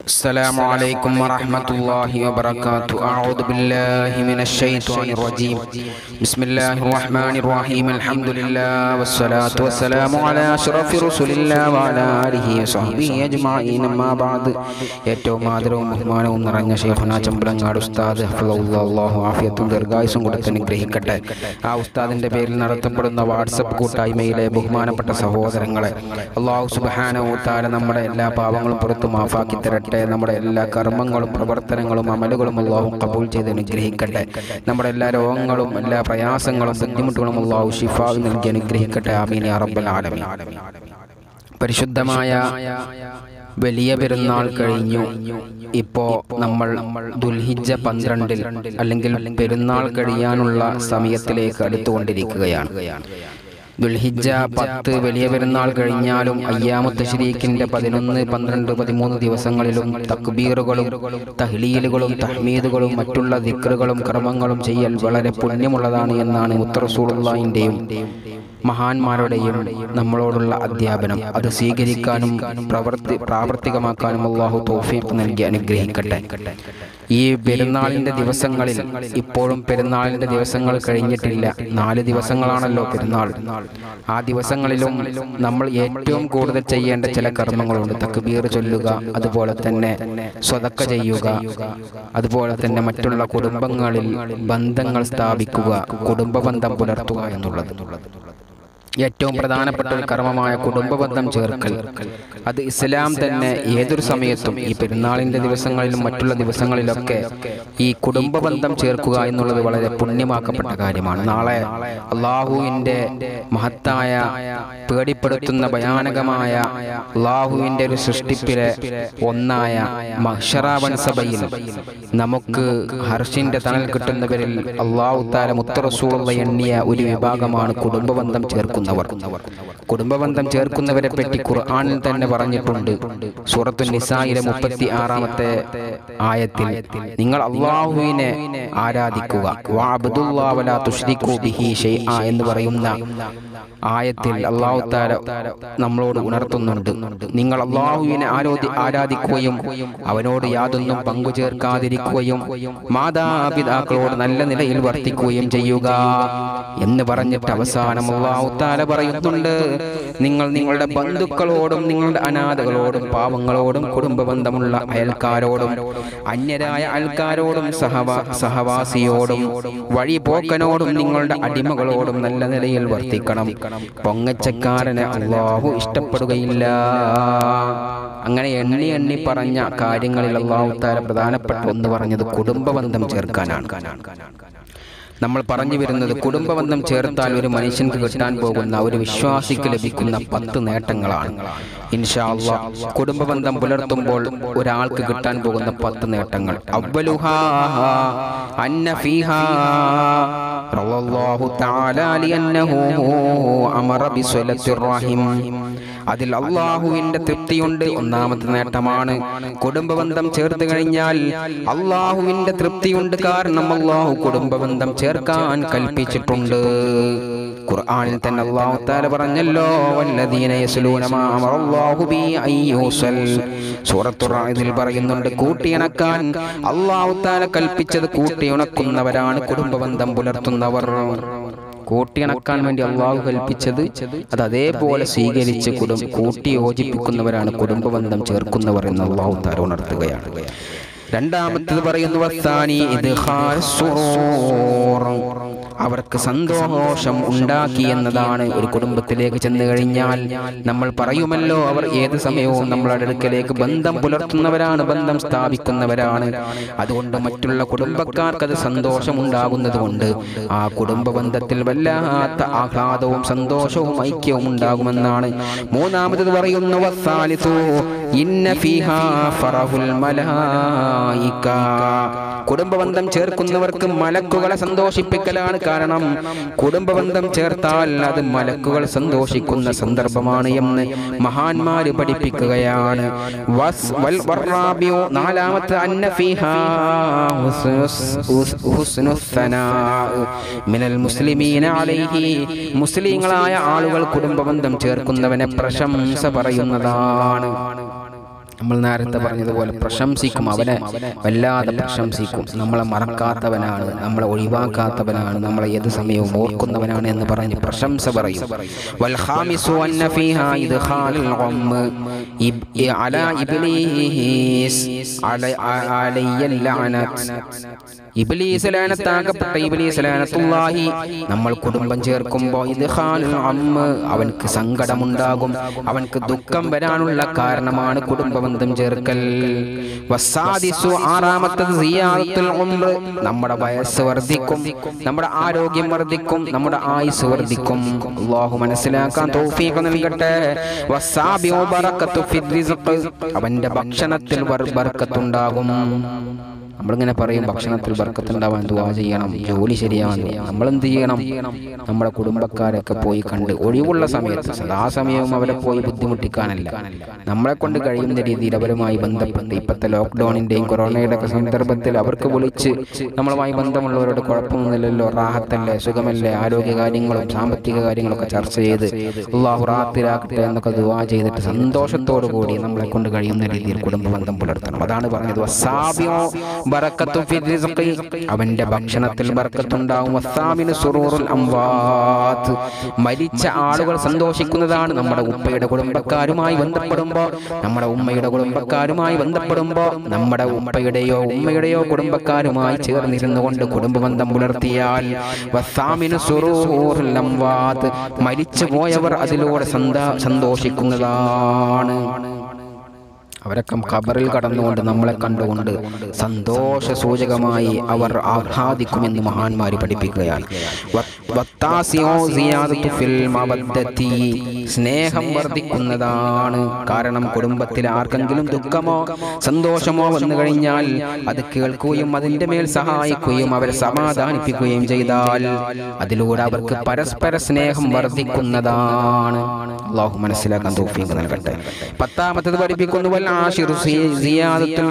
السلام عليكم ورحمة الله وبركاته أعوذ بالله من الشيطان الرجيم بسم الله الرحمن الرحيم الحمد لله والصلاة والسلام على أشرف رسول الله وعلى آله وصحبه أجمعين أما بعد ഏറ്റവും ആദരവും ബഹുമാനവും നിറഞ്ഞ ഷെയ്ഖുന ചമ്പളങ്ങാട് ഉസ്താദ് അള്ളാഹു ആഫിയത്തും ദീർഘായുസും കൊടുത്ത് അനുഗ്രഹിക്കട്ടെ ആ ഉസ്താദിന്റെ പേരിൽ നടത്തപ്പെടുന്ന വാട്സപ്പ് കൂട്ടായ്മയിലെ ബഹുമാനപ്പെട്ട സഹോദരങ്ങളെ അള്ളാഹു സുബാനവു താര നമ്മുടെ എല്ലാ പാവങ്ങളും പുറത്തു മാഫാക്കി തരട്ടെ നമ്മുടെ എല്ലാ കർമ്മങ്ങളും പ്രവർത്തനങ്ങളും അമലുകളും അള്ളാഹു കബൂൾ ചെയ്ത് അനുഗ്രഹിക്കട്ടെ. നമ്മുടെ എല്ലാ രോഗങ്ങളും എല്ലാ പ്രയാസങ്ങളും ബുദ്ധിമുട്ടുകളും അള്ളാഹു ഷിഫാവ് നൽകി അനുഗ്രഹിക്കട്ടെ. ആമീൻ അറബൽ ആലമീൻ. പരിശുദ്ധമായ വലിയ പെരുന്നാൾ കഴിഞ്ഞു. ഇപ്പോ നമ്മൾ ദുൽഹിജ പന്ത്രണ്ടിൽ അല്ലെങ്കിൽ പെരുന്നാൾ കഴിയാനുള്ള സമയത്തിലേക്ക് അടുത്തുകൊണ്ടിരിക്കുകയാണ്. ദുൽഹിജ പത്ത് വലിയ പെരുന്നാൾ കഴിഞ്ഞാലും അയ്യാമത്ത് ശരീഖിന്റെ പതിനൊന്ന് പന്ത്രണ്ട് പതിമൂന്ന് ദിവസങ്ങളിലും തക്ബീറുകളും തഹ്ലീലുകളും തഹ്മീദുകളും മറ്റുള്ള ദിക്റുകളും കർമ്മങ്ങളും ചെയ്യൽ വളരെ പുണ്യമുള്ളതാണ് എന്നാണ് മുത്തറസൂളുള്ളതിന്റെയും മഹാന്മാരുടെയും നമ്മളോടുള്ള അധ്യാപനം. അത് സ്വീകരിക്കാനും പ്രവർത്തി പ്രാവർത്തികമാക്കാനും അള്ളാഹു തൗഫീഖ് നൽകി അനുഗ്രഹിക്കട്ടെ. ഈ പെരുന്നാളിന്റെ ദിവസങ്ങളിൽ ഇപ്പോഴും പെരുന്നാളിന്റെ ദിവസങ്ങൾ കഴിഞ്ഞിട്ടില്ല. നാല് ദിവസങ്ങളാണല്ലോ പെരുന്നാൾ. ആ ദിവസങ്ങളിലും നമ്മൾ ഏറ്റവും കൂടുതൽ ചെയ്യേണ്ട ചില കർമ്മങ്ങളുണ്ട്. തക്ബീർ ചൊല്ലുക അതുപോലെ തന്നെ സ്വതക്ക ചെയ്യുക അതുപോലെ തന്നെ മറ്റുള്ള കുടുംബങ്ങളിൽ ബന്ധങ്ങൾ സ്ഥാപിക്കുക കുടുംബ ബന്ധം പുലർത്തുക എന്നുള്ളത്. ഏറ്റവും പ്രധാനപ്പെട്ട ഒരു കർമ്മമായ കുടുംബബന്ധം ചേർക്കൽ. അത് ഇസ്ലാം തന്നെ ഏതൊരു സമയത്തും ഈ പെരുന്നാളിന്റെ ദിവസങ്ങളിലും മറ്റുള്ള ദിവസങ്ങളിലൊക്കെ ഈ കുടുംബബന്ധം ചേർക്കുക എന്നുള്ളത് വളരെ പുണ്യമാക്കപ്പെട്ട കാര്യമാണ്. നാളെ അള്ളാഹുവിന്റെ മഹത്തായ പേടിപ്പെടുത്തുന്ന ഭയാനകമായ അള്ളാഹുവിന്റെ ഒരു സൃഷ്ടിപ്പിലെ ഒന്നായ മഹ്ഷറാവൻ സഭയിൽ നമുക്ക് ഹർഷിന്റെ തണൽ കിട്ടുന്നവരിൽ അള്ളാഹു താല മുത്തറസൂളുള്ള എണ്ണിയ ഒരു വിഭാഗമാണ് കുടുംബബന്ധം ചേർക്കുന്നവർ. കുടുംബബന്ധം ചേർക്കുന്നവരെ പറ്റി ഖുർആാനിൽ തന്നെ പറഞ്ഞിട്ടുണ്ട്. സൂറത്തു നിസായിലെ മുപ്പത്തി ആറാമത്തെ ആയത്തിൽ നിങ്ങൾ അള്ളാഹുവിനെ ആരാധിക്കുക. എന്ന് പറയുന്ന ആയത്തിൽ അള്ളാഹു താര നമ്മളോട് ഉണർത്തുന്നുണ്ട്. നിങ്ങൾ അള്ളാഹുവിനെ ആരോധി ആരാധിക്കുകയും അവനോട് യാതൊന്നും പങ്കു ചേർക്കാതിരിക്കുകയും മാതാപിതാക്കളോട് നല്ല നിലയിൽ വർത്തിക്കുകയും ചെയ്യുക എന്ന് പറഞ്ഞിട്ട് അവസാനം അള്ളാഹു താര പറയുന്നുണ്ട്. നിങ്ങൾ നിങ്ങളുടെ ബന്ധുക്കളോടും നിങ്ങളുടെ അനാഥകളോടും പാവങ്ങളോടും കുടുംബ ബന്ധമുള്ള അയൽക്കാരോടും അന്യരായ അയൽക്കാരോടും സഹവാ സഹവാസിയോടും വഴിപോക്കനോടും നിങ്ങളുടെ അടിമകളോടും നല്ല നിലയിൽ വർത്തിക്കണം. പൊങ്ങച്ചക്കാരനെ അള്ളാഹു ഇഷ്ടപ്പെടുകയില്ല. അങ്ങനെ എണ്ണി എണ്ണി പറഞ്ഞ കാര്യങ്ങളിൽ അള്ളാഹു താര പ്രധാനപ്പെട്ട ഒന്ന് പറഞ്ഞത് കുടുംബ ബന്ധം ചേർക്കാനാണ്. നമ്മൾ പറഞ്ഞു വരുന്നത് കുടുംബബന്ധം ചേർത്താൽ ഒരു മനുഷ്യൻക്ക് കിട്ടാൻ പോകുന്ന ഒരു വിശ്വാസിക്ക് ലഭിക്കുന്ന പത്ത് നേട്ടങ്ങളാണ്. ഇൻഷാ അള്ളാ കുടുംബബന്ധം പുലർത്തുമ്പോൾ ഒരാൾക്ക് കിട്ടാൻ പോകുന്ന പത്ത് നേട്ടങ്ങൾ. അള്ളാഹു തആല ലിഅന്നഹു അമറ ബിസ്വലത്തിർ റഹിം. അതിൽ അള്ളാഹുവിന്റെ തൃപ്തിയുണ്ട്. ഒന്നാമത്തെ നേട്ടമാണ് കുടുംബബന്ധം ചേർത്ത് കഴിഞ്ഞാൽ അള്ളാഹുവിന്റെ തൃപ്തിയുണ്ട് കാരണം അള്ളാഹു കുടുംബബന്ധം ചേർക്കാൻ കൽപ്പിച്ചിട്ടുണ്ട്. ഖുർആനിൽ തന്നെ അള്ളാഹു താല പറഞ്ഞല്ലോ വല്ലദീന യസ്ലൂന മാ അമറല്ലാഹു ബി അയ്യൂസൽ സൂറത്തുർ റഅദിൽ പറയുന്നുണ്ട് കൂട്ടിയിണക്കാൻ അള്ളാഹു താല കൽപ്പിച്ചത് കൂട്ടിയിണക്കുന്നവരാണ് കുടുംബബന്ധം പുലർത്തുന്നവർ. കൂട്ടിയിണക്കാൻ വേണ്ടി അള്ളാഹു കൽപ്പിച്ചത് അത് അതേപോലെ സ്വീകരിച്ച് കുടും കൂട്ടി യോജിപ്പിക്കുന്നവരാണ് കുടുംബബന്ധം ചേർക്കുന്നവർ എന്ന് അള്ളാഹു താര ഉണർത്തുകയാണ്. രണ്ടാമത്തത് പറയുന്നു അവർക്ക് സന്തോഷം ഉണ്ടാക്കി എന്നതാണ് ഒരു കുടുംബത്തിലേക്ക് ചെന്നു കഴിഞ്ഞാൽ നമ്മൾ പറയുമല്ലോ അവർ ഏത് സമയവും നമ്മളുടെ അടുക്കലേക്ക് ബന്ധം പുലർത്തുന്നവരാണ് ബന്ധം സ്ഥാപിക്കുന്നവരാണ്. അതുകൊണ്ട് മറ്റുള്ള കുടുംബക്കാർക്ക് അത് സന്തോഷം ഉണ്ടാകുന്നത് കൊണ്ട് ആ കുടുംബ ബന്ധത്തിൽ വല്ലാത്ത ആഹ്ലാദവും സന്തോഷവും ഐക്യവും ഉണ്ടാകുമെന്നാണ് മൂന്നാമത് പറയുന്നു കുടുംബബന്ധം ചേർക്കുന്നവർക്ക് മലക്കുകളെ സന്തോഷിപ്പിക്കലാണ് കാരണം കുടുംബബന്ധം ചേർത്താൽ അത് മലക്കുകൾ സന്തോഷിക്കുന്ന സന്ദർഭമാണ് എന്ന് മഹാന്മാര് പഠിപ്പിക്കുകയാണ്. നാലാമത്തെ മിനൽ മുസ്ലിമീന അലൈഹി. മുസ്ലിങ്ങളായ ആളുകൾ കുടുംബബന്ധം ചേർക്കുന്നവനെ പ്രശംസ പറയുന്നതാണ്. നമ്മൾ നേരത്തെ പറഞ്ഞതുപോലെ പ്രശംസിക്കും അവനെ. വല്ലാതെ പ്രശംസിക്കും. നമ്മളെ മറക്കാത്തവനാണ്. നമ്മളെ ഒഴിവാക്കാത്തവനാണ്. നമ്മളെ ഏത് സമയവും ഓർക്കുന്നവനാണ് എന്ന് പറഞ്ഞ് പ്രശംസ പറയും. അലാ നമ്മൾ കുടുംബം ചേർക്കുമ്പോൾ ഇത് അവൻക്ക് സങ്കടമുണ്ടാകും. അവൻക്ക് ദുഃഖം വരാനുള്ള കാരണമാണ് കുടുംബബന്ധം ചേർക്കൽ. നമ്മുടെ വയസ്സ് വർദ്ധിക്കും. നമ്മുടെ ആരോഗ്യം വർദ്ധിക്കും. നമ്മുടെ ആയുസ് വർദ്ധിക്കും. അള്ളാഹു മനസ്സിലാക്കാൻ തൗഫീഖ് നൽകട്ടെ. അവന്റെ ഭക്ഷണത്തിൽ ബർക്കത്തുണ്ടാകും. നമ്മളിങ്ങനെ പറയും ഭക്ഷണത്തിൽ ബർക്കത്തുണ്ടാവാൻ ദുവാ ചെയ്യണം ജോലി ശരിയാവാൻ നമ്മൾ എന്ത് ചെയ്യണം. നമ്മുടെ കുടുംബക്കാരൊക്കെ പോയി കണ്ട് ഒഴിവുള്ള സമയത്ത് സദാസമയവും അവരെ പോയി ബുദ്ധിമുട്ടിക്കാനല്ല. നമ്മളെ കൊണ്ട് കഴിയുന്ന രീതിയിൽ അവരുമായി ബന്ധപ്പെട്ട് ഇപ്പോഴത്തെ ലോക്ക്ഡൌണിന്റെയും കൊറോണയുടെ ഒക്കെ സന്ദർഭത്തിൽ അവർക്ക് വിളിച്ച് നമ്മളുമായി ബന്ധമുള്ളവരോട് കുഴപ്പമൊന്നുമില്ലല്ലോ റാഹത്തല്ലേ സുഖമല്ലേ ആരോഗ്യ കാര്യങ്ങളും സാമ്പത്തിക കാര്യങ്ങളൊക്കെ ചർച്ച ചെയ്ത് അള്ളാഹു റാത്തിലാക്കട്ടെ എന്നൊക്കെ ദുവാ ചെയ്തിട്ട് സന്തോഷത്തോടു കൂടി നമ്മളെ കൊണ്ട് കഴിയുന്ന രീതിയിൽ കുടുംബ ബന്ധം പുലർത്തണം. അതാണ് പറഞ്ഞത്. അവന്റെ ഭക്ഷണത്തിൽ ബർക്കത്തുണ്ടാവും മരിച്ച ആളുകൾ സന്തോഷിക്കുന്നതാണ് നമ്മുടെ ഉപ്പയുടെ കുടുംബക്കാരുമായി ബന്ധപ്പെടുമ്പോൾ. നമ്മുടെ ഉമ്മയുടെ കുടുംബക്കാരുമായി ബന്ധപ്പെടുമ്പോൾ നമ്മുടെ ഉപ്പയുടെയോ ഉമ്മയുടെയോ കുടുംബക്കാരുമായി ചേർന്നിരുന്നു കൊണ്ട് കുടുംബബന്ധം പുലർത്തിയാൽ മരിച്ചു പോയവർ അതിലൂടെ സന്താ സന്തോഷിക്കുന്നതാണ്. അവരൊക്കെ ഖബറിൽ കടന്നുകൊണ്ട് നമ്മളെ കണ്ടുകൊണ്ട് സന്തോഷ സൂചകമായി അവർ ആഹ്ലാദിക്കുമെന്ന് മഹാന്മാർ പഠിപ്പിക്കുകയാണ്. സ്നേഹം വർദ്ധിക്കുന്നതാണ് കാരണം കുടുംബത്തിൽ ആർക്കെങ്കിലും ദുഃഖമോ സന്തോഷമോ വന്നു കഴിഞ്ഞാൽ അത് കേൾക്കുകയും അതിന്റെ മേൽ സഹായിക്കുകയും അവരെ സമാധാനിപ്പിക്കുകയും ചെയ്താൽ അതിലൂടെ അവർക്ക് പരസ്പര സ്നേഹം വർദ്ധിക്കുന്നതാണ്. അള്ളാഹു മനസ്സിലാക്കാൻ തോഫീക്ക് നൽകട്ടെ. പത്താമത്തത് പഠിപ്പിക്കുന്നു വൽ ആശിറു സി- സിയാദത്തുൽ.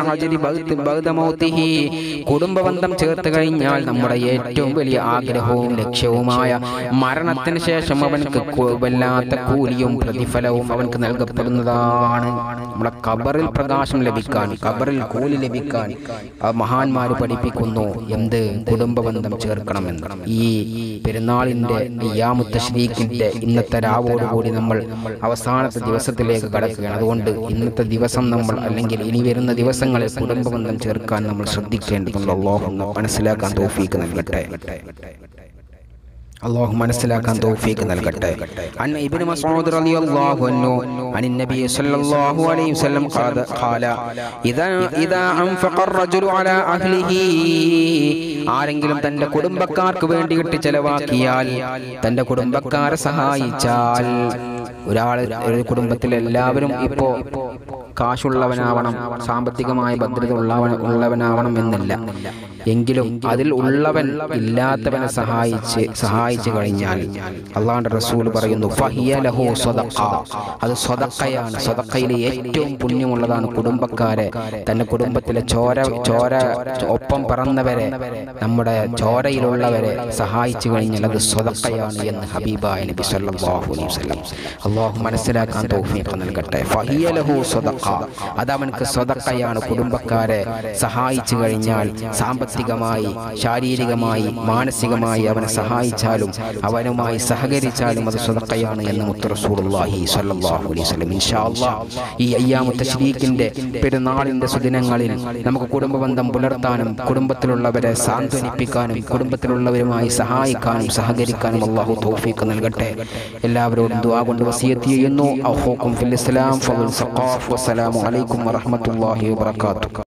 കുടുംബബന്ധം ചേർത്ത് കഴിഞ്ഞാൽ നമ്മുടെ ഏറ്റവും വലിയ ആഗ്രഹവും ലക്ഷ്യവുമായ മരണത്തിന് ശേഷം അവനക്ക് വല്ലാത്ത കൂലിയും പ്രതിഫലവും അവനക്ക് നൽകപ്പെടുന്നതാണ്. നമ്മുടെ കബറിൽ പ്രകാശം ലഭിക്കാൻ കബറിൽ കൂലി ലഭിക്കാൻ ആ മഹാന്മാര് പഠിപ്പിക്കുന്നു. എന്ത്? കുടുംബബന്ധം ചേർക്കണമെന്ന് ഈ പെരുന്നാളിന്റെ യാമുത്തശ്രീക്കിന്റെ ഇന്നത്തെ രാവോടുകൂടി നമ്മൾ അവസാനത്തെ ദിവസത്തിലേക്ക് കടക്കുകയാണ്. അതുകൊണ്ട് ഇന്നത്തെ ദിവസം നമ്മൾ അല്ലെങ്കിൽ ഇനി വരുന്ന ദിവസങ്ങളിൽ കുടുംബബന്ധം ചേർക്കാൻ നമ്മൾ ശ്രദ്ധിക്കേണ്ടതുണ്ട്. അള്ളാഹു മനസ്സിലാക്കാൻ തോഫീക്ക് നൽകട്ടെ. അള്ളാഹു മനസ്സിലാക്കാൻ തൗഫീഖ് നൽകട്ടെ. അൻ ഇബ്നു മസ്ഊദ് റളിയല്ലാഹു അൻഹു അൻ നബി സല്ലല്ലാഹു അലൈഹി വസല്ലം ഖാല ഖാല ഇദാ ഇദാ അൻഫഖ അലാ അഹ്ലിഹി. ആരെങ്കിലും തന്റെ കുടുംബക്കാർക്ക് വേണ്ടിയിട്ട് ചെലവാക്കിയാൽ തന്റെ കുടുംബക്കാരെ സഹായിച്ചാൽ ഒരാൾ ഒരു കുടുംബത്തിലെ എല്ലാവരും ഇപ്പോൾ കാശുള്ളവനാവണം സാമ്പത്തികമായ ഭദ്രത ഉള്ളവനാവണം എന്നില്ല. എങ്കിലും അതിൽ ഉള്ളവൻ ഇല്ലാത്തവനെ സഹായിച്ച് സഹായിച്ചു കഴിഞ്ഞാൽ അള്ളാഹുന്റെ റസൂൽ പറയുന്നു അത് സ്വതക്കയാണ് സ്വതക്കയിലെ ഏറ്റവും പുണ്യമുള്ളതാണ് കുടുംബക്കാരെ. തന്റെ കുടുംബത്തിലെ ചോര ചോര ഒപ്പം പറന്നവരെ നമ്മുടെ ചോരയിലുള്ളവരെ സഹായിച്ചു കഴിഞ്ഞാൽ അത് സ്വതക്കയാണ് എന്ന് ഹബീബായ നബി സല്ലല്ലാഹു അലൈഹി വസല്ലം. അള്ളാഹു മനസ്സിലാക്കാൻ തൗഫീഖ് നൽകട്ടെ. ഫഹിയ ലഹു അത് സ്വതക്കയാണ് കുടുംബക്കാരെ സഹായിച്ചു കഴിഞ്ഞാൽ സാമ്പത്തികമായി ശാരീരികമായി മാനസികമായി അവനെ സഹായിച്ചാലും അവനുമായി സഹകരിച്ചാലും അത് സ്വതക്കയാണ് എന്ന് മുത്ത് റസൂലുള്ളാഹി സ്വല്ലല്ലാഹു അലൈഹി വസല്ലം. ഇൻഷാ ഈ അയ്യാമു തശ്രീഖിന്റെ പെരുന്നാളിന്റെ സുദിനങ്ങളിൽ നമുക്ക് കുടുംബ ബന്ധം പുലർത്താനും കുടുംബത്തിലുള്ളവരെ സാന്ത്വനിപ്പിക്കാനും കുടുംബത്തിലുള്ളവരുമായി സഹായിക്കാനും സഹകരിക്കാനും അള്ളാഹു തൗഫീഖ് നൽകട്ടെ. എല്ലാവരോടും ദുആ കൊണ്ട് വസിയത്ത് ചെയ്യുന്നു. അഹൂക്കും ഫിൽ ഇസ്ലാം ഫൽ സഖാഫ്. വസ്സലാമു അലൈക്കും വറഹ്മത്തുള്ളാഹി വബറകാതുഹു.